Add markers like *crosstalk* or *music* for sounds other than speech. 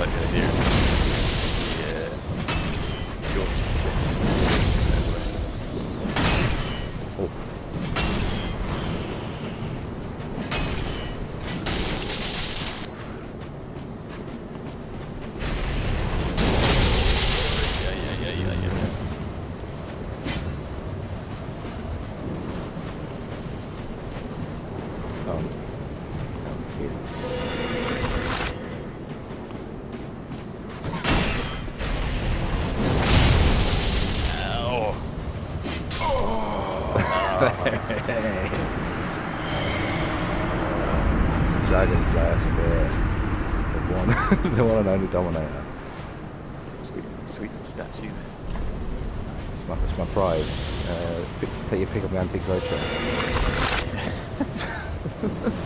that guy here. Oh. Dragon's last bit. The one, *laughs* the one and only Dominator. Sweet, sweet statue. It's my, it's my pride. Uh, pick, take your pick up the antique roadshow. *laughs*